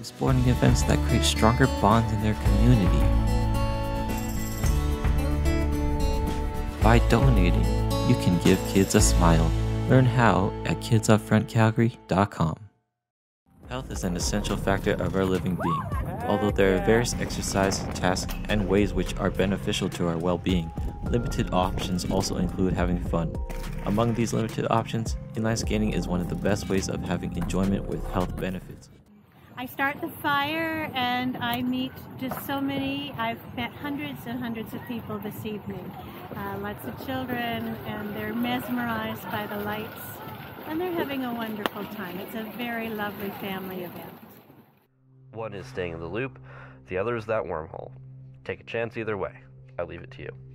to sporting events that create stronger bonds in their community. By donating, you can give kids a smile. Learn how at kidsupfrontcalgary.com. Health is an essential factor of our living being. Although there are various exercise, tasks, and ways which are beneficial to our well being, limited options also include having fun. Among these limited options, inline skating is one of the best ways of having enjoyment with health benefits. I start the fire and I meet just so many. I've met hundreds and hundreds of people this evening. Uh, lots of children, and they're mesmerized by the lights, and they're having a wonderful time. It's a very lovely family event. One is staying in the loop, the other is that wormhole. Take a chance either way. I leave it to you.